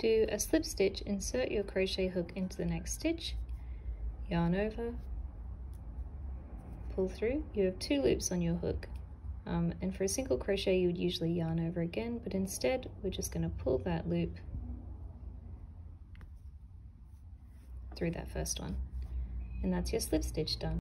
do a slip stitch, insert your crochet hook into the next stitch, yarn over, pull through. You have two loops on your hook. Um, and for a single crochet you would usually yarn over again, but instead we're just going to pull that loop through that first one. And that's your slip stitch done.